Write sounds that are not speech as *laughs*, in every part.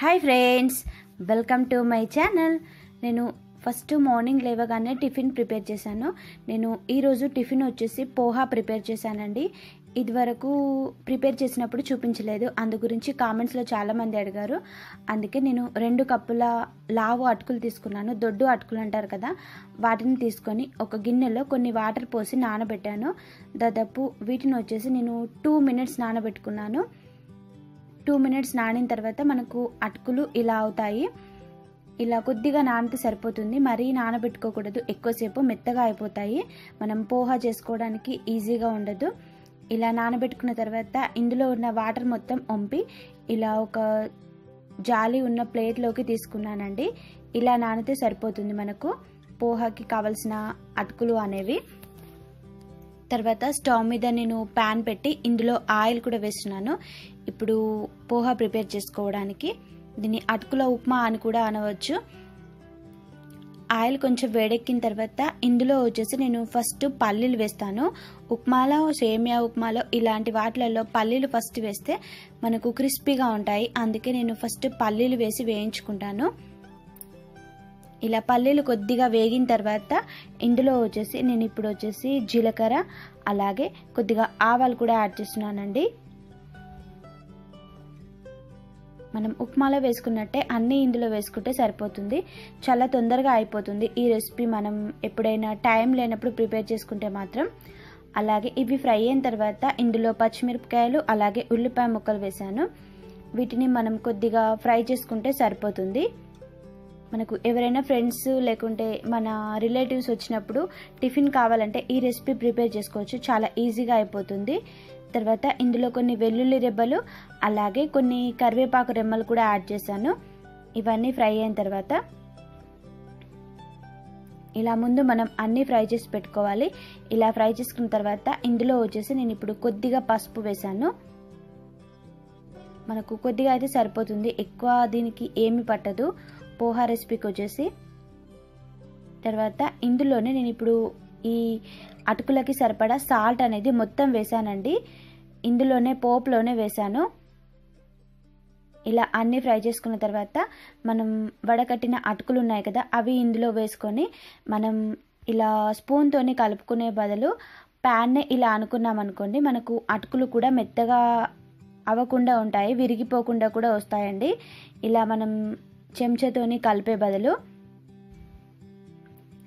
Hi friends welcome to my channel. నేను first morning లేవగానే tiffin prepare చేశాను. నేను ఈరోజు టిఫిన్ వచ్చేసి పోహా ప్రిపేర్ చేశానండి. ఇదివరకు ప్రిపేర్ చేసినప్పుడు చూపించలేదు. అందు గురించి కామెంట్స్లో చాలామంది అడిగారు. అందుకే నేను రెండు కప్పుల లావు అటుకులు తీసుకున్నాను. దొడ్డు అటుకులు అంటారు కదా వాటిని తీసుకొని ఒక గిన్నెలో కొన్ని వాటర్ పోసి నానబెట్టాను. దాదాపు వీటిని వచ్చేసి నేను టూ మినిట్స్ నానబెట్టుకున్నాను. టూ మినిట్స్ నానిన తర్వాత మనకు అటుకులు ఇలా అవుతాయి. ఇలా కొద్దిగా నానితే సరిపోతుంది. మరీ నానబెట్టుకోకూడదు. ఎక్కువసేపు మెత్తగా అయిపోతాయి. మనం పోహా చేసుకోవడానికి ఈజీగా ఉండదు. ఇలా నానబెట్టుకున్న తర్వాత ఇందులో ఉన్న వాటర్ మొత్తం వంపి ఇలా ఒక జాలి ఉన్న ప్లేట్లోకి తీసుకున్నానండి. ఇలా నానితే సరిపోతుంది మనకు. పోహాకి కావలసిన అటుకులు అనేవి. తర్వాత స్టవ్ మీద నేను ప్యాన్ పెట్టి ఇందులో ఆయిల్ కూడా వేస్తున్నాను. ఇప్పుడు పోహా ప్రిపేర్ చేసుకోవడానికి దీన్ని అటుకుల ఉప్మా అని కూడా అనవచ్చు. ఆయిల్ కొంచెం వేడెక్కిన తర్వాత ఇందులో వచ్చేసి నేను ఫస్ట్ పల్లీలు వేస్తాను. ఉప్మాలో సేమియా ఉప్మాలో ఇలాంటి వాటిలలో పల్లీలు ఫస్ట్ వేస్తే మనకు క్రిస్పీగా ఉంటాయి. అందుకే నేను ఫస్ట్ పల్లీలు వేసి వేయించుకుంటాను. ఇలా పల్లీలు కొద్దిగా వేగిన తర్వాత ఇందులో వచ్చేసి నేను ఇప్పుడు వచ్చేసి జీలకర్ర అలాగే కొద్దిగా ఆవాలు కూడా యాడ్ చేస్తున్నానండి. మనం ఉప్మాలో వేసుకున్నట్టే అన్నీ ఇందులో వేసుకుంటే సరిపోతుంది. చాలా తొందరగా అయిపోతుంది. ఈ రెసిపీ మనం ఎప్పుడైనా టైం లేనప్పుడు ప్రిపేర్ చేసుకుంటే మాత్రం. అలాగే ఇవి ఫ్రై అయిన తర్వాత ఇందులో పచ్చిమిరపకాయలు అలాగే ఉల్లిపాయ ముక్కలు వేసాను వీటిని మనం కొద్దిగా ఫ్రై చేసుకుంటే సరిపోతుంది. మనకు ఎవరైనా ఫ్రెండ్స్ లేకుంటే మన రిలేటివ్స్ వచ్చినప్పుడు టిఫిన్ కావాలంటే ఈ రెసిపీ ప్రిపేర్ చేసుకోవచ్చు. చాలా ఈజీగా అయిపోతుంది. తర్వాత ఇందులో కొన్ని వెల్లుల్లి రెబ్బలు అలాగే కొన్ని కరివేపాకు రెమ్మలు కూడా యాడ్ చేశాను. ఇవన్నీ ఫ్రై అయిన తర్వాత ఇలా ముందు మనం అన్నీ ఫ్రై చేసి పెట్టుకోవాలి. ఇలా ఫ్రై చేసుకున్న తర్వాత ఇందులో వచ్చేసి నేను ఇప్పుడు కొద్దిగా పసుపు వేశాను. మనకు కొద్దిగా అయితే సరిపోతుంది. ఎక్కువ దీనికి ఏమి పట్టదు. పోహా రెసిపీకి వచ్చేసి. తర్వాత ఇందులోనే నేను ఇప్పుడు ఈ అటుకులకి సరిపడా సాల్ట్ అనేది మొత్తం వేసానండి ఇందులోనే పోపులోనే వేసాను ఇలా అన్నీ ఫ్రై చేసుకున్న తర్వాత మనం వడకట్టిన అటుకులు ఉన్నాయి కదా అవి ఇందులో వేసుకొని మనం ఇలా స్పూన్తోని కలుపుకునే బదులు ప్యాన్నే ఇలా అనుకున్నాం అనుకోండి మనకు అటుకులు కూడా మెత్తగా అవ్వకుండా ఉంటాయి విరిగిపోకుండా కూడా వస్తాయండి. ఇలా మనం చెంచాతోని కలిపే బదులు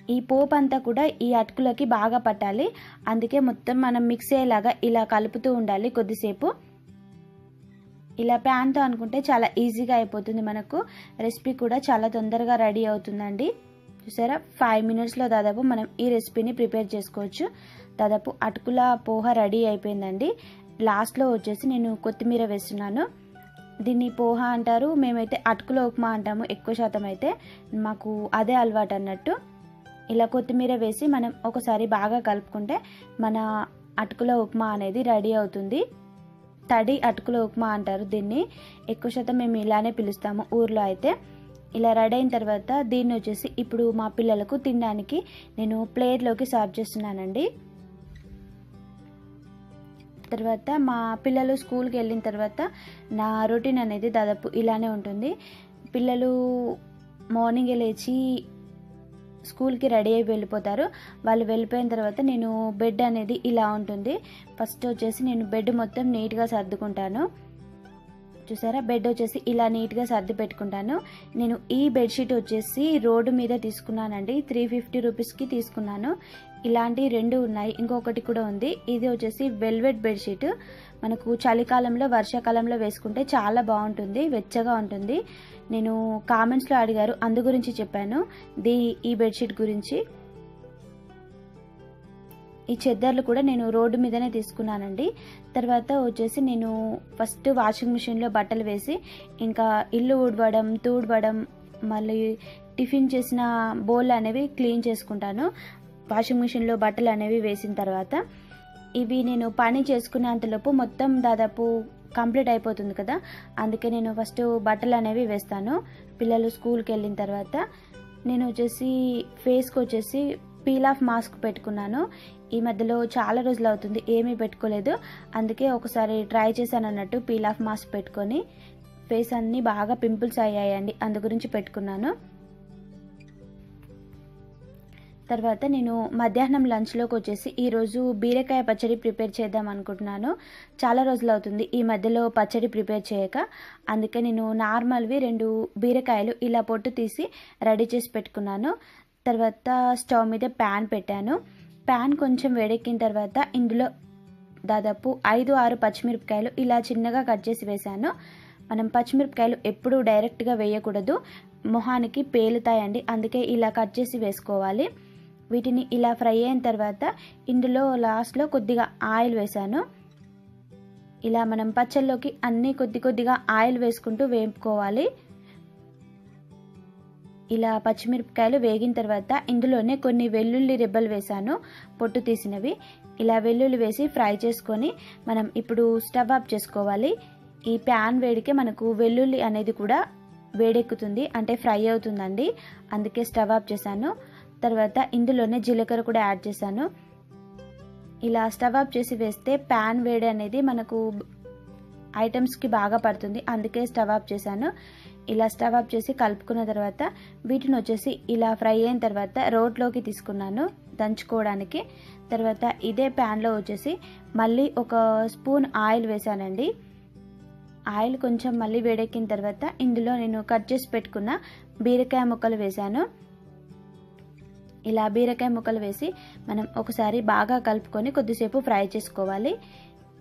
ఈ పోపు అంతా కూడా ఈ అటుకులకి బాగా పట్టాలి. అందుకే మొత్తం మనం మిక్స్ అయ్యేలాగా ఇలా కలుపుతూ ఉండాలి కొద్దిసేపు. ఇలా ప్యాన్తో అనుకుంటే చాలా ఈజీగా అయిపోతుంది మనకు. రెసిపీ కూడా చాలా తొందరగా రెడీ అవుతుందండి. చూసారా? ఫైవ్ మినిట్స్లో దాదాపు మనం ఈ రెసిపీని ప్రిపేర్ చేసుకోవచ్చు. దాదాపు అటుకుల పోహ రెడీ అయిపోయిందండి. లాస్ట్లో వచ్చేసి నేను కొత్తిమీర వేస్తున్నాను. దీన్ని పోహ అంటారు. మేమైతే అటుకుల ఉప్మా అంటాము ఎక్కువ శాతం అయితే. మాకు అదే అలవాటు అన్నట్టు. ఇలా కొత్తిమీర వేసి మనం ఒకసారి బాగా కలుపుకుంటే మన అటుకుల ఉప్మా అనేది రెడీ అవుతుంది. తడి అటుకుల ఉప్మా అంటారు దీన్ని. ఎక్కువ శాతం మేము ఇలానే పిలుస్తాము ఊర్లో అయితే. ఇలా రెడీ అయిన తర్వాత దీన్ని వచ్చేసి ఇప్పుడు మా పిల్లలకు తినడానికి నేను ప్లేట్లోకి సర్వ్ చేస్తున్నానండి. తర్వాత మా పిల్లలు స్కూల్కి వెళ్ళిన తర్వాత నా రొటీన్ అనేది దాదాపు ఇలానే ఉంటుంది. పిల్లలు మార్నింగ్ లేచి స్కూల్కి రెడీ అయి వెళ్ళిపోతారు. వాళ్ళు వెళ్ళిపోయిన తర్వాత నేను బెడ్ అనేది ఇలా ఉంటుంది. ఫస్ట్ వచ్చేసి నేను బెడ్ మొత్తం నీట్గా సర్దుకుంటాను. చూసారా? బెడ్ వచ్చేసి ఇలా నీట్గా సర్ది పెట్టుకుంటాను. నేను ఈ బెడ్షీట్ వచ్చేసి రోడ్డు మీద తీసుకున్నానండి. త్రీ ఫిఫ్టీ రూపీస్కి తీసుకున్నాను. ఇలాంటి రెండు ఉన్నాయి. ఇంకొకటి కూడా ఉంది. ఇది వచ్చేసి వెల్వెట్ బెడ్షీట్. మనకు చలికాలంలో వర్షాకాలంలో వేసుకుంటే చాలా బాగుంటుంది. వెచ్చగా ఉంటుంది. నేను కామెంట్స్లో అడిగారు. అందు గురించి చెప్పాను. ది ఈ బెడ్షీట్ గురించి. ఈ చెద్దర్లు కూడా నేను రోడ్డు మీదనే తీసుకున్నానండి. తర్వాత వచ్చేసి నేను ఫస్ట్ వాషింగ్ మిషన్లో బట్టలు వేసి ఇంకా ఇల్లు ఊడవడం తూడవడం మళ్ళీ టిఫిన్ చేసిన బౌల్ అనేవి క్లీన్ చేసుకుంటాను. వాషింగ్ మిషన్లో బట్టలు అనేవి వేసిన తర్వాత ఇవి నేను పని చేసుకునేంతలోపు మొత్తం దాదాపు కంప్లీట్ అయిపోతుంది కదా. అందుకే నేను ఫస్ట్ బట్టలు అనేవి వేస్తాను. పిల్లలు స్కూల్కి వెళ్ళిన తర్వాత నేను వచ్చేసి ఫేస్కి వచ్చేసి పీల్ ఆఫ్ మాస్క్ పెట్టుకున్నాను. ఈ మధ్యలో చాలా రోజులు అవుతుంది ఏమీ పెట్టుకోలేదు. అందుకే ఒకసారి ట్రై చేశాను అన్నట్టు పీల్ ఆఫ్ మాస్క్ పెట్టుకొని. ఫేస్ అన్నీ బాగా పింపుల్స్ అయ్యాయండి అందు గురించి పెట్టుకున్నాను. తర్వాత నేను మధ్యాహ్నం లంచ్లోకి వచ్చేసి ఈరోజు బీరకాయ పచ్చడి ప్రిపేర్ చేద్దాం అనుకుంటున్నాను. చాలా రోజులు అవుతుంది ఈ మధ్యలో పచ్చడి ప్రిపేర్ చేయక. అందుకే నేను నార్మల్వి రెండు బీరకాయలు ఇలా పొట్టు తీసి రెడీ చేసి పెట్టుకున్నాను. తర్వాత స్టవ్ మీద ప్యాన్ పెట్టాను. ప్యాన్ కొంచెం వేడెక్కిన తర్వాత ఇందులో దాదాపు ఐదు ఆరు పచ్చిమిరపకాయలు ఇలా చిన్నగా కట్ చేసి వేశాను. మనం పచ్చిమిరపకాయలు ఎప్పుడూ డైరెక్ట్గా వేయకూడదు. మొహానికి పేలుతాయండి. అందుకే ఇలా కట్ చేసి వేసుకోవాలి. వీటిని ఇలా ఫ్రై అయిన తర్వాత ఇందులో లాస్ట్లో కొద్దిగా ఆయిల్ వేశాను. ఇలా మనం పచ్చళ్ళలోకి అన్నీ కొద్ది కొద్దిగా ఆయిల్ వేసుకుంటూ వేపుకోవాలి. ఇలా పచ్చిమిరపకాయలు వేగిన తర్వాత ఇందులోనే కొన్ని వెల్లుల్లి రెబ్బలు వేశాను పొట్టు తీసినవి. ఇలా వెల్లుల్లి వేసి ఫ్రై చేసుకొని మనం ఇప్పుడు స్టవ్ ఆఫ్ చేసుకోవాలి. ఈ ప్యాన్ వేడికే మనకు వెల్లుల్లి అనేది కూడా వేడెక్కుతుంది అంటే ఫ్రై అవుతుందండి. అందుకే స్టవ్ ఆఫ్ చేశాను. తర్వాత ఇందులోనే జీలకర్ర కూడా యాడ్ చేశాను. ఇలా స్టవ్ ఆఫ్ చేసి వేస్తే ప్యాన్ వేడి అనేది మనకు ఐటమ్స్కి బాగా పడుతుంది. అందుకే స్టవ్ ఆఫ్ చేశాను. ఇలా స్టవ్ ఆఫ్ చేసి కలుపుకున్న తర్వాత వీటిని వచ్చేసి ఇలా ఫ్రై అయిన తర్వాత రోట్లోకి తీసుకున్నాను దంచుకోవడానికి. తర్వాత ఇదే ప్యాన్లో వచ్చేసి మళ్ళీ ఒక స్పూన్ ఆయిల్ వేసానండి ఆయిల్ కొంచెం మళ్ళీ వేడెక్కిన తర్వాత ఇందులో నేను కట్ చేసి పెట్టుకున్న బీరకాయ ముక్కలు వేశాను. ఇలా బీరకాయ ముక్కలు వేసి మనం ఒకసారి బాగా కలుపుకొని కొద్దిసేపు ఫ్రై చేసుకోవాలి.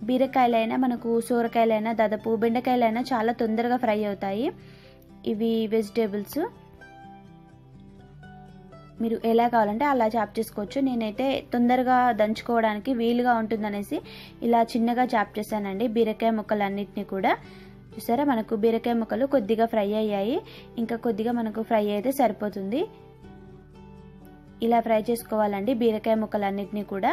బీరకాయలైనా మనకు సోరకాయలైనా దాదాపు బెండకాయలైనా చాలా తొందరగా ఫ్రై అవుతాయి. ఇవి వెజిటేబుల్స్. మీరు ఎలా కావాలంటే అలా చాప్ చేసుకోవచ్చు. నేనైతే తొందరగా దంచుకోవడానికి వీలుగా ఉంటుందనేసి ఇలా చిన్నగా చాప్ చేశానండి బీరకాయ ముక్కలు అన్నిటిని కూడా. చూసారా? మనకు బీరకాయ ముక్కలు కొద్దిగా ఫ్రై అయ్యాయి. ఇంకా కొద్దిగా మనకు ఫ్రై అయితే సరిపోతుంది. ఇలా ఫ్రై చేసుకోవాలండి. బీరకాయ ముక్కలన్నిటినీ కూడా.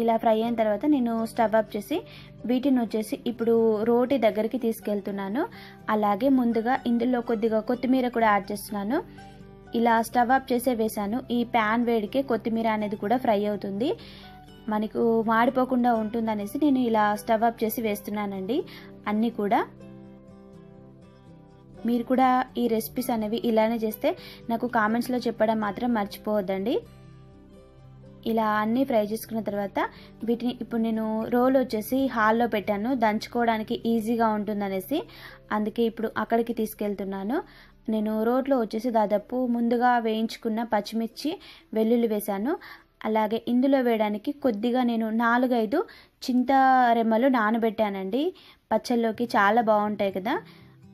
ఇలా ఫ్రై అయిన తర్వాత నేను స్టవ్ ఆఫ్ చేసి వీటిని వచ్చేసి ఇప్పుడు రోటి దగ్గరికి తీసుకెళ్తున్నాను. అలాగే ముందుగా ఇందులో కొద్దిగా కొత్తిమీర కూడా యాడ్ చేస్తున్నాను. ఇలా స్టవ్ ఆఫ్ చేసే వేసాను ఈ ప్యాన్ వేడికే కొత్తిమీర అనేది కూడా ఫ్రై అవుతుంది. మనకు మాడిపోకుండా ఉంటుందనేసి నేను ఇలా స్టవ్ ఆఫ్ చేసి వేస్తున్నానండి. అన్నీ కూడా. మీరు కూడా ఈ రెసిపీస్ అనేవి ఇలానే చేస్తే నాకు కామెంట్స్లో చెప్పడం మాత్రం మర్చిపోవద్దండి. ఇలా అన్నీ ఫ్రై చేసుకున్న తర్వాత వీటిని ఇప్పుడు నేను రోల్ వచ్చేసి హాల్లో పెట్టాను. దంచుకోవడానికి ఈజీగా ఉంటుందనేసి అందుకే ఇప్పుడు అక్కడికి తీసుకెళ్తున్నాను. నేను రోట్లో వచ్చేసి దాదాపు ముందుగా వేయించుకున్న పచ్చిమిర్చి వెల్లుల్లి వేశాను. అలాగే ఇందులో వేయడానికి కొద్దిగా నేను నాలుగైదు చింత రెమ్మలు నానబెట్టానండి. పచ్చళ్ళలోకి చాలా బాగుంటాయి కదా.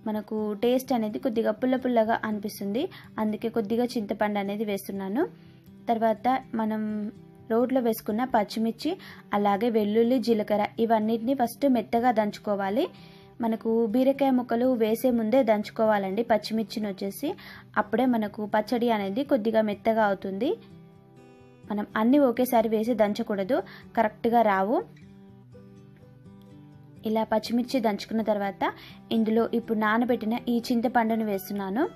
మనకు టేస్ట్ అనేది కొద్దిగా పుల్ల పుల్లగా అనిపిస్తుంది. అందుకే కొద్దిగా చింతపండు అనేది వేస్తున్నాను. తర్వాత మనం రోట్లో వేసుకున్న పచ్చిమిర్చి అలాగే వెల్లుల్లి జీలకర్ర ఇవన్నిటిని ఫస్ట్ మెత్తగా దంచుకోవాలి. మనకు బీరకాయ ముక్కలు వేసే ముందే దంచుకోవాలండి పచ్చిమిర్చిని వచ్చేసి. అప్పుడే మనకు పచ్చడి అనేది కొద్దిగా మెత్తగా అవుతుంది. మనం అన్నీ ఒకేసారి వేసి దంచకూడదు. కరెక్ట్గా రావు. ఇలా పచ్చిమిర్చి దంచుకున్న తర్వాత ఇందులో ఇప్పుడు నానబెట్టిన ఈ చింతపండును వేస్తున్నాను.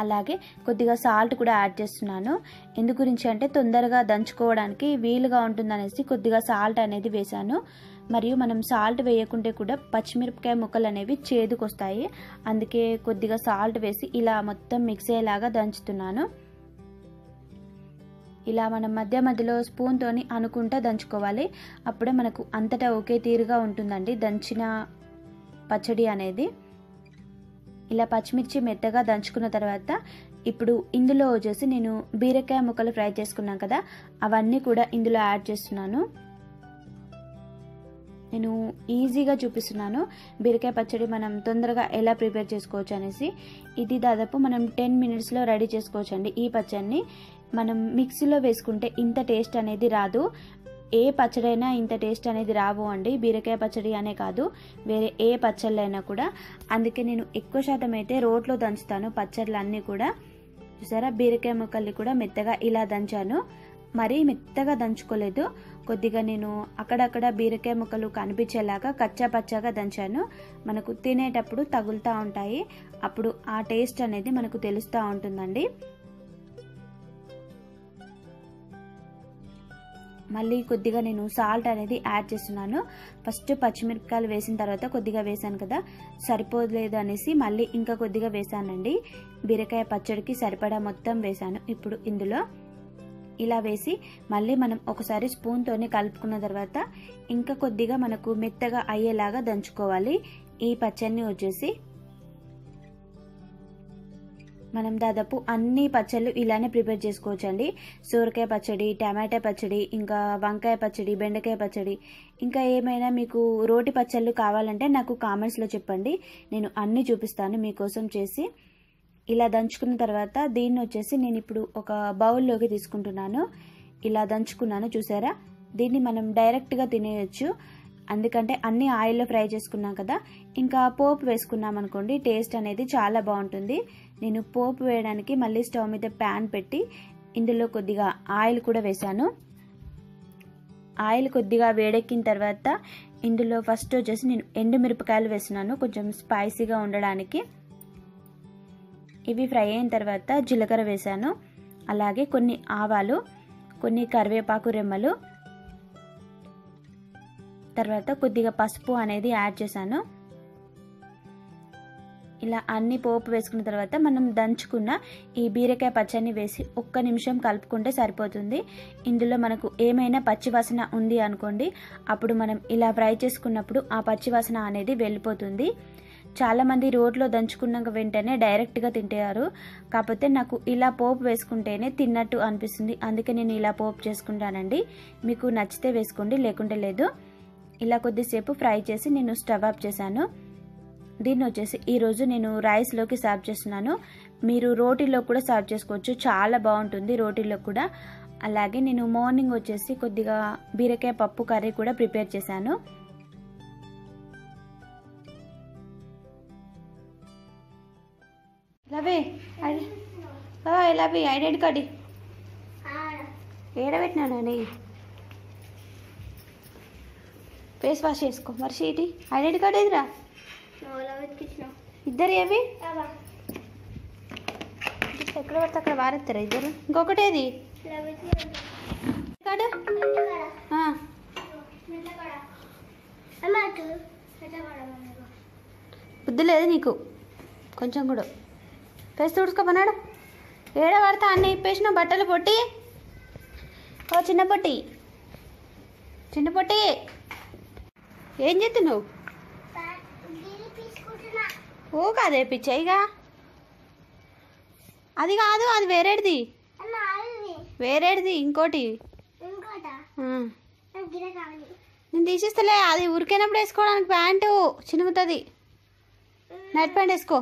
అలాగే కొద్దిగా సాల్ట్ కూడా యాడ్ చేస్తున్నాను. ఎందు గురించి అంటే తొందరగా దంచుకోవడానికి వీలుగా ఉంటుందనేసి కొద్దిగా సాల్ట్ అనేది వేశాను. మరియు మనం సాల్ట్ వేయకుంటే కూడా పచ్చిమిరపకాయ ముక్కలు అనేవి చేదుకొస్తాయి. అందుకే కొద్దిగా సాల్ట్ వేసి ఇలా మొత్తం మిక్స్ అయ్యేలాగా దంచుతున్నాను. ఇలా మనం మధ్య మధ్యలో స్పూన్తోని అనుకుంటా దంచుకోవాలి. అప్పుడే మనకు అంతటా ఒకే తీరుగా ఉంటుందండి. దంచిన పచ్చడి అనేది. ఇలా పచ్చిమిర్చి మెత్తగా దంచుకున్న తర్వాత ఇప్పుడు ఇందులో వచ్చేసి నేను బీరకాయ ముక్కలు ఫ్రై చేసుకున్నాను కదా అవన్నీ కూడా ఇందులో యాడ్ చేస్తున్నాను. నేను ఈజీగా చూపిస్తున్నాను బీరకాయ పచ్చడి మనం తొందరగా ఎలా ప్రిపేర్ చేసుకోవచ్చు అనేసి. ఇది దాదాపు మనం టెన్ మినిట్స్లో రెడీ చేసుకోవచ్చు అండి ఈ పచ్చడిని. మనం మిక్సీలో వేసుకుంటే ఇంత టేస్ట్ అనేది రాదు. ఏ పచ్చడైనా ఇంత టేస్ట్ అనేది రావు అండి. బీరకాయ పచ్చడి అనే కాదు. వేరే ఏ పచ్చళ్ళైనా కూడా. అందుకే నేను ఎక్కువ శాతం అయితే రోట్లో దంచుతాను పచ్చళ్ళు అన్నీ కూడా. చూసారా? బీరకాయ ముక్కల్ని కూడా మెత్తగా ఇలా దంచాను. మరీ మెత్తగా దంచుకోలేదు. కొద్దిగా నేను అక్కడక్కడ బీరకాయ ముక్కలు కనిపించేలాగా కచ్చా పచ్చాగా దంచాను. మనకు తినేటప్పుడు తగులుతూ ఉంటాయి. అప్పుడు ఆ టేస్ట్ అనేది మనకు తెలుస్తూ ఉంటుందండి. మళ్ళీ కొద్దిగా నేను సాల్ట్ అనేది యాడ్ చేస్తున్నాను. ఫస్ట్ పచ్చిమిరపకాయలు వేసిన తర్వాత కొద్దిగా వేసాను కదా సరిపోలేదు అనేసి మళ్ళీ ఇంకా కొద్దిగా వేసానండి. బీరకాయ పచ్చడికి సరిపడా మొత్తం వేసాను ఇప్పుడు ఇందులో. ఇలా వేసి మళ్ళీ మనం ఒకసారి స్పూన్తోనే కలుపుకున్న తర్వాత ఇంకా కొద్దిగా మనకు మెత్తగా అయ్యేలాగా దంచుకోవాలి. ఈ పచ్చడిని వచ్చేసి మనం దాదాపు అన్ని పచ్చళ్ళు ఇలానే ప్రిపేర్ చేసుకోవచ్చండి. సోరకాయ పచ్చడి టమాటా పచ్చడి ఇంకా వంకాయ పచ్చడి బెండకాయ పచ్చడి. ఇంకా ఏమైనా మీకు రోటి పచ్చళ్ళు కావాలంటే నాకు కామెంట్స్లో చెప్పండి. నేను అన్నీ చూపిస్తాను మీకోసం చేసి. ఇలా దంచుకున్న తర్వాత దీన్ని వచ్చేసి నేను ఇప్పుడు ఒక బౌల్లోకి తీసుకుంటున్నాను. ఇలా దంచుకున్నాను చూసారా? దీన్ని మనం డైరెక్ట్గా తినేయచ్చు. అందుకంటే అన్ని ఆయిల్లో ఫ్రై చేసుకున్నాం కదా. ఇంకా పోపు వేసుకున్నాం అనుకోండి టేస్ట్ అనేది చాలా బాగుంటుంది. నేను పోపు వేయడానికి మళ్ళీ స్టవ్ మీద ప్యాన్ పెట్టి ఇందులో కొద్దిగా ఆయిల్ కూడా వేశాను. ఆయిల్ కొద్దిగా వేడెక్కిన తర్వాత ఇందులో ఫస్ట్ వచ్చేసి నేను ఎండు మిరపకాయలు వేసినాను కొంచెం స్పైసీగా ఉండడానికి. ఇవి ఫ్రై అయిన తర్వాత జీలకర్ర వేశాను. అలాగే కొన్ని ఆవాలు కొన్ని కరివేపాకు రెమ్మలు తర్వాత కొద్దిగా పసుపు అనేది యాడ్ చేశాను. ఇలా అన్ని పోపు వేసుకున్న తర్వాత మనం దంచుకున్న ఈ బీరకాయ పచ్చడిని వేసి ఒక్క నిమిషం కలుపుకుంటే సరిపోతుంది. ఇందులో మనకు ఏమైనా పచ్చివాసన ఉంది అనుకోండి అప్పుడు మనం ఇలా ఫ్రై చేసుకున్నప్పుడు ఆ పచ్చివాసన అనేది వెళ్ళిపోతుంది. చాలామంది రోట్లో దంచుకున్నాక వెంటనే డైరెక్ట్గా తింటారు. కాకపోతే నాకు ఇలా పోపు వేసుకుంటేనే తిన్నట్టు అనిపిస్తుంది. అందుకే నేను ఇలా పోపు చేసుకుంటానండి. మీకు నచ్చితే వేసుకోండి లేకుంటే లేదు. ఇలా కొద్దిసేపు ఫ్రై చేసి నేను స్టవ్ ఆఫ్ చేశాను. దీన్ని వచ్చేసి ఈరోజు నేను రైస్లోకి సర్వ్ చేస్తున్నాను. మీరు రోటీలో కూడా సర్వ్ చేసుకోవచ్చు. చాలా బాగుంటుంది రోటీలో కూడా. అలాగే నేను మార్నింగ్ వచ్చేసి కొద్దిగా బీరకాయ పప్పు కర్రీ కూడా ప్రిపేర్ చేశాను. లవే లవి ఐడెంటి కార్డు ఏడబెట్టినానని ఫేస్ వాష్ చేసుకో. మరి షీటి ఐడెంటి కార్డు ఎదురా ఇద్దరు ఏవి? ఎక్కడ పడితే అక్కడ వారెత్తారా ఇద్దరు? ఇంకొకటేది? బుద్ధి లేదు నీకు. కొంచెం కూడా. ఫేస్ తుడుచుకోమన్నాడు ఏడ పడతా? అన్నీ ఇప్పేసిన బట్టలు పొట్టి. ఓ చిన్న పొట్టి. చిన్న పొట్టి. ఏం చేస్తున్నావు? ఓ కాదే పిచ్చాయిగా అది కాదు అది వేరేటిది. వేరేటిది ఇంకోటి. నేను తీసిస్తలే అది ఉరికేనప్పుడు వేసుకోవడానికి ప్యాంటు చినుగుతుంది నైట్ ప్యాంట్ వేసుకో?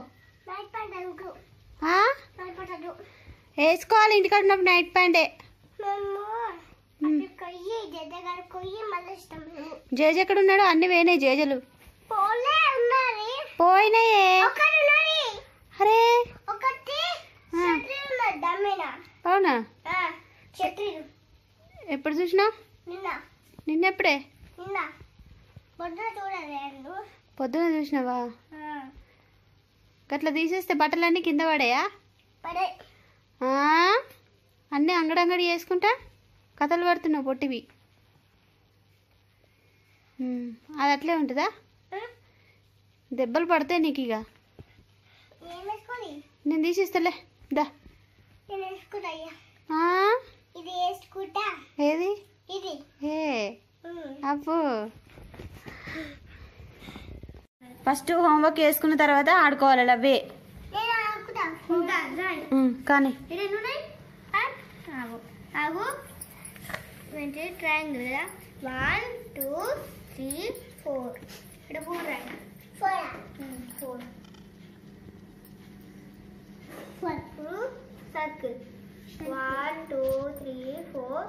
వేసుకోవాలి ఇంటికాడ ఉన్నప్పుడు నైట్ ప్యాంటే. జేజ ఎక్కడ ఉన్నాడు అన్ని వేయినాయి జేజలు. పోయినాయే. అరే. అవునా? ఎప్పుడు చూసినా నిన్న. నిన్నెప్పుడే? నిన్న. పొద్దున చూసినావా? గట్లా తీసేస్తే బట్టలన్నీ కింద పడాయా? అన్నీ అంగడంగడి చేసుకుంటా? కథలు పడుతున్నావు పొట్టివి. అది అట్లే ఉంటుందా? దెబ్బలు పడతాయి నీకు ఇక నేను తీసిస్తలే దా. ఏది? ఏ? అప్పు ఫస్ట్ హోంవర్క్ వేసుకున్న తర్వాత ఆడుకోవాలి అవే కానీ. Triangle one two three four ఇక్కడ four four four four circle one two three four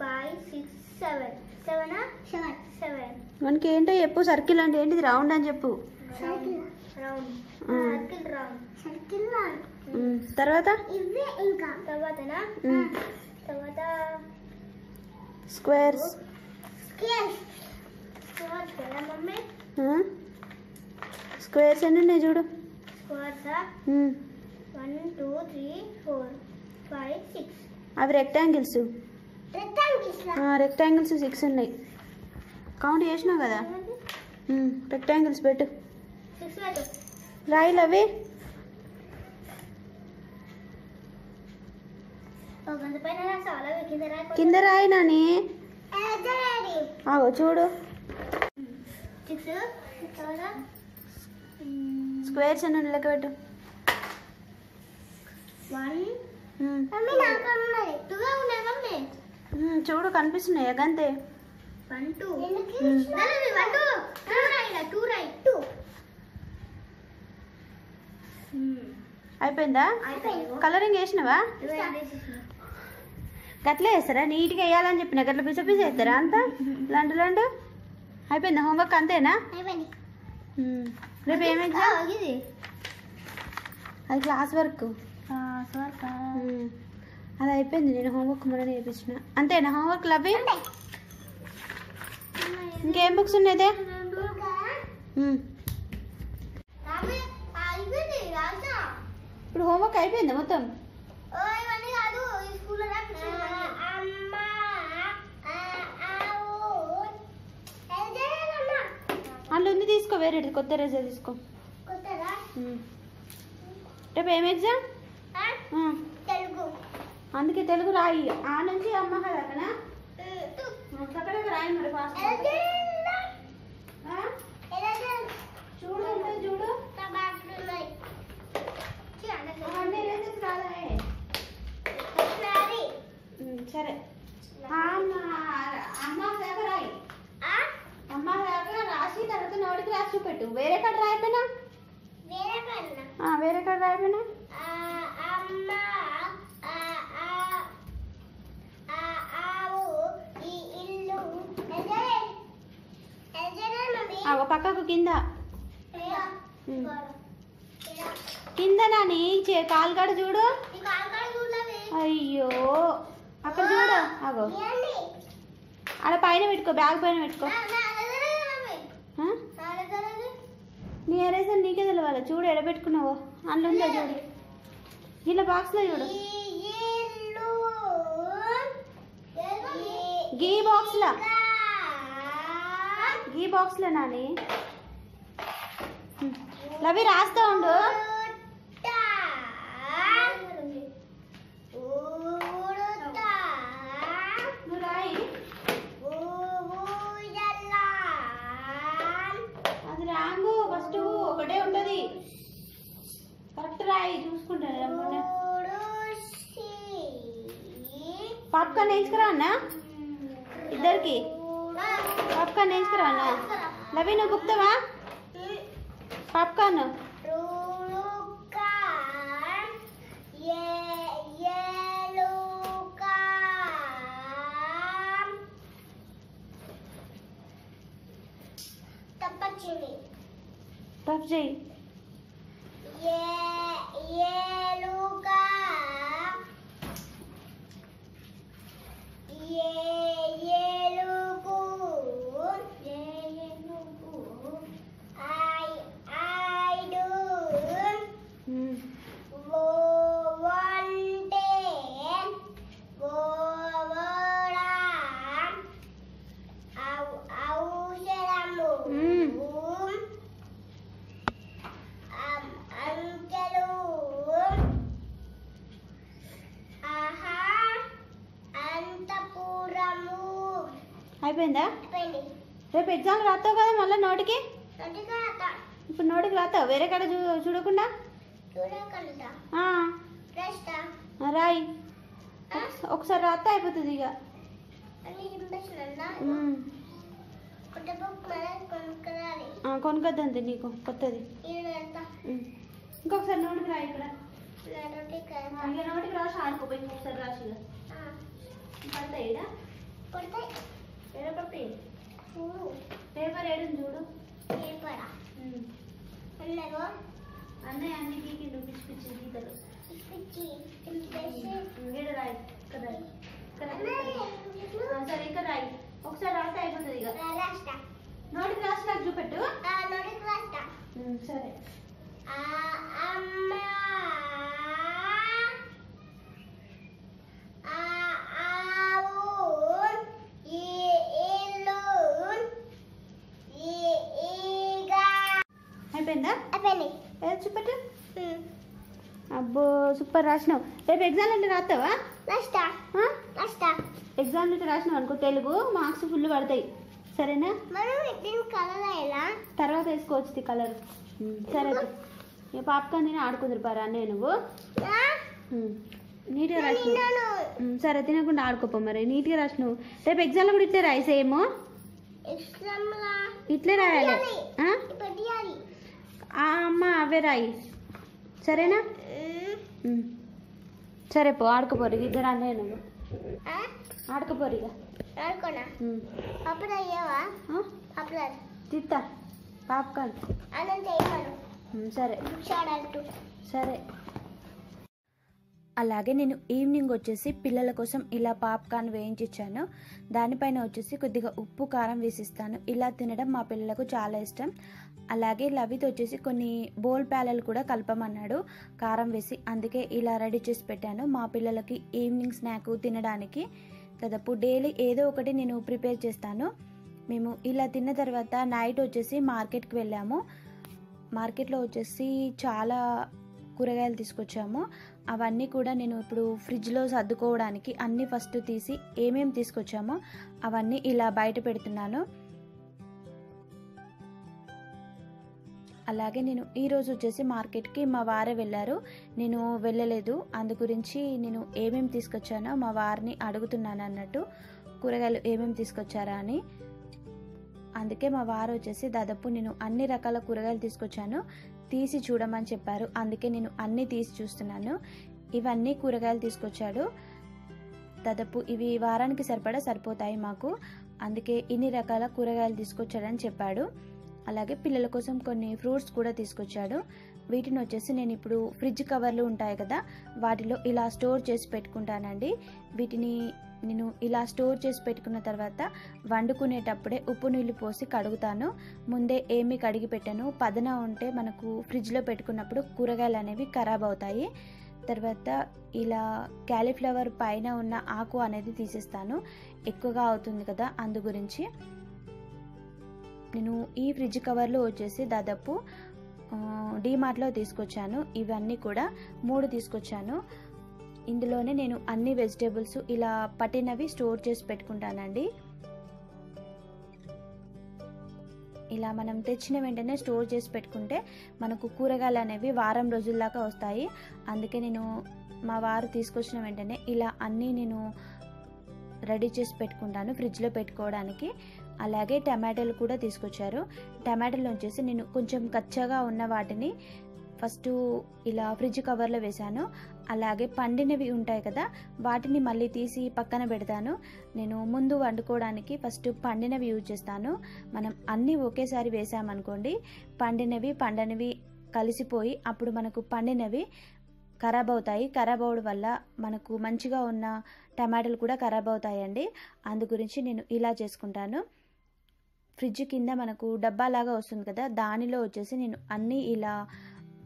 five six seven సెవెనా seven seven మనకి ఏంటో చెప్పు సర్కిల్ అంటే ఏంటిది? రౌండ్ అని చెప్పు. Round. Circle round circle round తర్వాత? ఇవే ఇంకా. తర్వాతనా. తర్వాత? స్క్వేర్స్ స్కేల్ స్క్వేర్స్ కదా మమ్మీ? స్క్వేర్స్ ఎన్ని ఉన్నాయి చూడు? అవి రెక్టాంగిల్స్. రెక్టాంగిల్స్ సిక్స్ ఉన్నాయి. కౌంట్ చేసినావు కదా? రెక్టాంగిల్స్ పెట్టు. రాయిలు అవి? కింద రాయి నాని. ఆగో చూడు. స్క్వేర్స్ అని లెక్క పెట్టు చూడు కనిపిస్తున్నాయి గంతే one two. Um. One two. Two రాయి టూ రాయి టూ. అయిపోయిందా? కలరింగ్ వేసినావా? గట్లే వేస్తారా? నీట్గా వేయాలని చెప్పిన. గట్ల పిచ్చ పిచ్చ వేస్తారా అంతా? *laughs* లండు లండు అయిపోయిందా? హోంవర్క్ అంతేనా. రేపు ఏం ఎగ్జామ్ ఇది. అది క్లాస్ వర్క్ స్వర్క ఉమ్. అది అయిపోయింది. నేను హోంవర్క్ మొన్న నేర్పించిన అంతేనా? హోంవర్క్ అవి? ఇంకేం బుక్స్ ఉన్నాయిదే ఇప్పుడు హోంవర్క్ అయిపోయిందా మొత్తం ఓ ఇవన్నీ కాదు ఈ స్కూల్లో అమ్మ అందులో ఉంది తీసుకో వేరే కొత్త రేజర్ తీసుకో. రేపు ఏం ఎగ్జామ్. తెలుగు అందుకే తెలుగు రాయి ఆ నుంచి అమ్మ కదకనా చక్కగా రాయి మరి ఫాస్ట్ చూడు చూడు సరే ఆ అమ్మ అమ్మ దాకా రాయి అమ్మ దాకా రాసి తర్వాత నోటికి రాసి చూపెట్టు వేరే కాడ రాయిపోయినా? ఆ, వేరే కాడ రాయిపోయినా? ఆ, ఒక పక్కకు కింద. కింద నాని చే- కాలు కాడ చూడు అయ్యో. అక్కడ చూడు అగో ఆడ పైన పెట్టుకో బ్యాగ్ పైన పెట్టుకో? నీ ఎరేజర్ నీకే తెలవాలి. చూడు ఎడబెట్టుకున్నావో అందులో ఉందో చూడు. ఇలా బాక్స్లో చూడు. గీ బాక్స్లో గీ బాక్స్లో నాని. ఉమ్. లవి రాస్తా ఉండు నువ్వు రాయి అది రాంగు ఫస్ట్ ఒకటే ఉంటది కరెక్ట్ రాయి చూసుకుంటాను రమ్మన్నా పాప్కార్న్ వేసుకురా అన్నా? ఇద్దరికి. పాప్కార్న్ వేసుకురా అన్నా? లవి నువ్వు బుక్తావా పాప్కార్న్ టఫ్ yellow car. రేపు ఎగ్జామ్ రాస్తావు కదా మళ్ళీ నోటికి? ఇప్పుడు నోటికి రాస్తావు? వేరే కాడ చూ చూడకుండా? రాయి. ఒకస- ఒకసారి రాస్తే అయిపోతుంది ఇక కొనుక్కొద్దంతే నీకు కొత్తది. ఇంకొకసారి నోటికి రాయి ఇక్కడ. నోటికి రాసి ఆడుకోపోయి ఇంకొకసారి రాసి. పడతాయి పడతాయి. ఏడుంది చూడు. పేపరా? ఉమ్. అన్నగో అన్నయ్య అన్ని గీకి నువ్వు పిచ్చి పిచ్చి గీతలు పిచ్చి ఇక్కడ రాయి. ఇక్కడ సరే ఇక్కడ రాయి. ఒకసారి రాస్తే అయిపోతుంది ఇక. రాస్తా. నోటికి రాసి నాకు చూపెట్టు. నోటికి రాస్తా ఉమ్, సరే. అమ్మ అయిపోయిందా? చూపట్టు. అబ్బో సూపర్ రాసినావు. రేపు ఎగ్జామ్ అంటే రాస్తావా? ఎగ్జామ్ అంటే రాసినావు అనుకో తెలుగు మార్క్స్ ఫుల్ పడతాయి. సరేనా? కలర్ తర్వాత వేసుకోవచ్చు కలర్ సరే. ఏ పాపకాన్ తిని ఆడుకుందరు పారా అన్నయ్య నువ్వు? నీట్గా రాసినావు. సరే తినకుండా ఆడుకోపో మరి. నీట్గా రాసినావు. రేపు ఎగ్జామ్లో కూడా ఇట్లే రాయి సేమ్? ఇట్లే రాయాలి. ఆ, అమ్మ అవే రాయి. సరేనా. సరే పో ఆడుకోపోరు ఇద్దరు అన్నయ్య నువ్వు ఆడుకోపోరు ఇక. తిత్తా సరే. సరే. అలాగే నేను ఈవినింగ్ వచ్చేసి పిల్లల కోసం ఇలా పాప్కార్న్ వేయించిచ్చాను. దానిపైన వచ్చేసి కొద్దిగా ఉప్పు కారం వేసిస్తాను. ఇలా తినడం మా పిల్లలకు చాలా ఇష్టం. అలాగే లవిత్ వచ్చేసి కొన్ని బోల్ ప్యాలలు కూడా కలపమన్నాడు. కారం వేసి అందుకే ఇలా రెడీ చేసి పెట్టాను. మా పిల్లలకి ఈవినింగ్ స్నాక్ తినడానికి. దాదాపు డైలీ ఏదో ఒకటి నేను ప్రిపేర్ చేస్తాను. మేము ఇలా తిన్న తర్వాత నైట్ వచ్చేసి మార్కెట్కి వెళ్ళాము. మార్కెట్లో వచ్చేసి చాలా కూరగాయలు తీసుకొచ్చాము. అవన్నీ కూడా నేను ఇప్పుడు ఫ్రిడ్జ్లో సర్దుకోవడానికి అన్నీ ఫస్ట్ తీసి ఏమేమి తీసుకొచ్చామో అవన్నీ ఇలా బయట పెడుతున్నాను. అలాగే నేను ఈరోజు వచ్చేసి మార్కెట్కి మా వారే వెళ్ళారు. నేను వెళ్ళలేదు. అందు గురించి నేను ఏమేమి తీసుకొచ్చానో మా వారిని అడుగుతున్నాను అన్నట్టు కూరగాయలు ఏమేమి తీసుకొచ్చారా అని. అందుకే మా వారు వచ్చేసి దాదాపు నేను అన్ని రకాల కూరగాయలు తీసుకొచ్చాను. తీసి చూడమని చెప్పారు. అందుకే నేను అన్నీ తీసి చూస్తున్నాను. ఇవన్నీ కూరగాయలు తీసుకొచ్చాడు. దాదాపు ఇవి వారానికి సరిపడా సరిపోతాయి మాకు. అందుకే ఇన్ని రకాల కూరగాయలు తీసుకొచ్చాడని చెప్పాడు. అలాగే పిల్లల కోసం కొన్ని ఫ్రూట్స్ కూడా తీసుకొచ్చాడు. వీటిని వచ్చేసి నేను ఇప్పుడు ఫ్రిడ్జ్ కవర్లు ఉంటాయి కదా వాటిలో ఇలా స్టోర్ చేసి పెట్టుకుంటానండి. వీటిని నేను ఇలా స్టోర్ చేసి పెట్టుకున్న తర్వాత వండుకునేటప్పుడే ఉప్పు నీళ్ళు పోసి కడుగుతాను. ముందే ఏమి కడిగి పెట్టాను. పదన ఉంటే మనకు ఫ్రిడ్జ్లో పెట్టుకున్నప్పుడు కూరగాయలు అనేవి ఖరాబ్ అవుతాయి. తర్వాత ఇలా క్యాలీఫ్లవర్ పైన ఉన్న ఆకు అనేది తీసేస్తాను. ఎక్కువగా అవుతుంది కదా అందు గురించి. నేను ఈ ఫ్రిడ్జ్ కవర్లో వచ్చేసి దాదాపు డీమార్ట్లో తీసుకొచ్చాను. ఇవన్నీ కూడా మూడు తీసుకొచ్చాను. ఇందులోనే నేను అన్ని వెజిటేబుల్స్ ఇలా పట్టినవి స్టోర్ చేసి పెట్టుకుంటానండి. ఇలా మనం తెచ్చిన వెంటనే స్టోర్ చేసి పెట్టుకుంటే మనకు కూరగాయలు అనేవి వారం రోజుల్లాగా వస్తాయి. అందుకే నేను మా వారు తీసుకొచ్చిన వెంటనే ఇలా అన్నీ నేను రెడీ చేసి పెట్టుకుంటాను ఫ్రిడ్జ్లో పెట్టుకోవడానికి. అలాగే టమాటాలు కూడా తీసుకొచ్చారు. టమాటాలు వచ్చేసి నేను కొంచెం కచ్చగా ఉన్న వాటిని ఫస్ట్ ఇలా ఫ్రిడ్జ్ కవర్లో వేశాను. అలాగే పండినవి ఉంటాయి కదా వాటిని మళ్ళీ తీసి పక్కన పెడతాను. నేను ముందు వండుకోవడానికి ఫస్ట్ పండినవి యూజ్ చేస్తాను. మనం అన్నీ ఒకేసారి వేసామనుకోండి పండినవి పండనివి కలిసిపోయి అప్పుడు మనకు పండినవి ఖరాబ్ అవుతాయి. ఖరాబ్ అవడం వల్ల మనకు మంచిగా ఉన్న టమాటాలు కూడా ఖరాబ్ అవుతాయండి. అందు గురించి నేను ఇలా చేసుకుంటాను. ఫ్రిడ్జ్ కింద మనకు డబ్బాలాగా వస్తుంది కదా దానిలో వచ్చేసి నేను అన్నీ ఇలా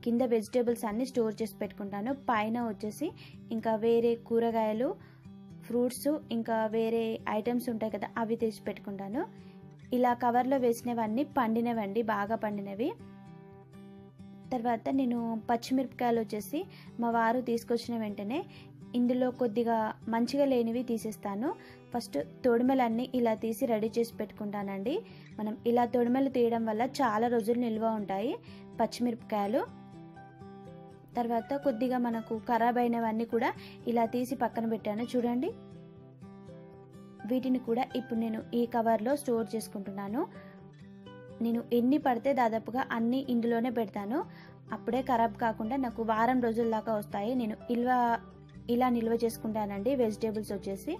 కింద వెజిటేబుల్స్ అన్నీ స్టోర్ చేసి పెట్టుకుంటాను. పైన వచ్చేసి ఇంకా వేరే కూరగాయలు ఫ్రూట్స్ ఇంకా వేరే ఐటమ్స్ ఉంటాయి కదా అవి తెచ్చి పెట్టుకుంటాను. ఇలా కవర్లో వేసినవన్నీ పండినవండి బాగా పండినవి. తర్వాత నేను పచ్చిమిరపకాయలు వచ్చేసి మా వారు తీసుకొచ్చిన వెంటనే ఇందులో కొద్దిగా మంచిగా లేనివి తీసేస్తాను. ఫస్ట్ తొడిమెలన్నీ ఇలా తీసి రెడీ చేసి పెట్టుకుంటానండి. మనం ఇలా తొడిమెలు తీయడం వల్ల చాలా రోజులు నిల్వ ఉంటాయి పచ్చిమిరపకాయలు. తర్వాత కొద్దిగా మనకు ఖరాబ్ అయినవన్నీ కూడా ఇలా తీసి పక్కన పెట్టాను. చూడండి. వీటిని కూడా ఇప్పుడు నేను ఈ కవర్లో స్టోర్ చేసుకుంటున్నాను. నేను ఎన్ని పడితే దాదాపుగా అన్ని ఇందులోనే పెడతాను. అప్పుడే ఖరాబ్ కాకుండా నాకు వారం రోజుల దాకా వస్తాయి. నేను ఇల్వ ఇలా నిల్వ చేసుకుంటానండి. వెజిటేబుల్స్ వచ్చేసి.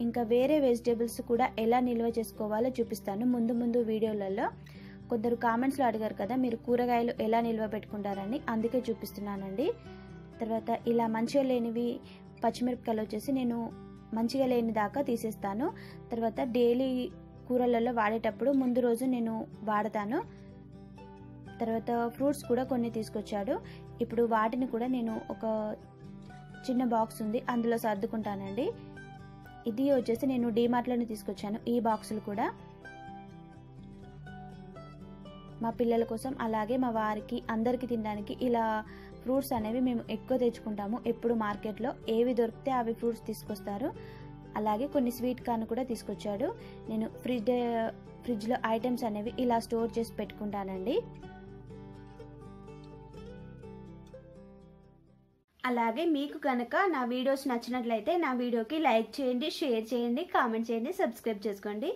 ఇంకా వేరే వెజిటేబుల్స్ కూడా ఎలా నిల్వ చేసుకోవాలో చూపిస్తాను. ముందు ముందు వీడియోలలో కొందరు కామెంట్స్లో అడిగారు కదా మీరు కూరగాయలు ఎలా నిల్వ పెట్టుకుంటారని అందుకే చూపిస్తున్నానండి. తర్వాత ఇలా మంచిగా లేనివి పచ్చిమిరపకాయలు వచ్చేసి నేను మంచిగా లేని దాకా తీసేస్తాను. తర్వాత డైలీ కూరలలో వాడేటప్పుడు ముందు రోజు నేను వాడతాను. తర్వాత ఫ్రూట్స్ కూడా కొన్ని తీసుకొచ్చాడు. ఇప్పుడు వాటిని కూడా నేను ఒక చిన్న బాక్స్ ఉంది అందులో సర్దుకుంటానండి. ఇది వచ్చేసి నేను డీమార్ట్లోనే తీసుకొచ్చాను ఈ బాక్సులు కూడా. మా పిల్లల కోసం అలాగే మా వారికి అందరికి తినడానికి ఇలా ఫ్రూట్స్ అనేవి మేము ఎక్కువ తెచ్చుకుంటాము. ఎప్పుడు మార్కెట్లో ఏవి దొరికితే అవి ఫ్రూట్స్ తీసుకొస్తారు. అలాగే కొన్ని స్వీట్ కార్న్ కూడా తీసుకొచ్చాడు. నేను ఫ్రిడ్జ్ ఫ్రిడ్జ్లో ఐటమ్స్ అనేవి ఇలా స్టోర్ చేసి పెట్టుకుంటానండి. అలాగే మీకు కనుక నా వీడియోస్ నచ్చినట్లయితే నా వీడియోకి లైక్ చేయండి షేర్ చేయండి కామెంట్ చేయండి సబ్స్క్రైబ్ చేసుకోండి.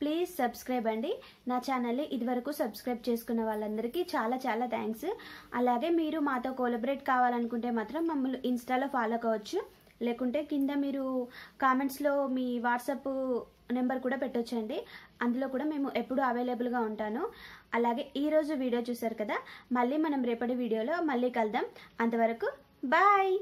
ప్లీజ్ సబ్స్క్రైబ్ అండి. నా ఛానల్ని ఇదివరకు సబ్స్క్రైబ్ చేసుకున్న వాళ్ళందరికీ చాలా చాలా థ్యాంక్స్. అలాగే మీరు మాతో కోలబరేట్ కావాలనుకుంటే మాత్రం మమ్మల్ని ఇన్స్టాలో ఫాలో కావచ్చు. లేకుంటే కింద మీరు కామెంట్స్లో మీ వాట్సాప్ నెంబర్ కూడా పెట్టొచ్చండి. అందులో కూడా మేము ఎప్పుడు అవైలబుల్గా ఉంటాను. అలాగే ఈరోజు వీడియో చూసారు కదా? మళ్ళీ మనం రేపటి వీడియోలో మళ్ళీ కలుద్దాం. అంతవరకు బాయ్!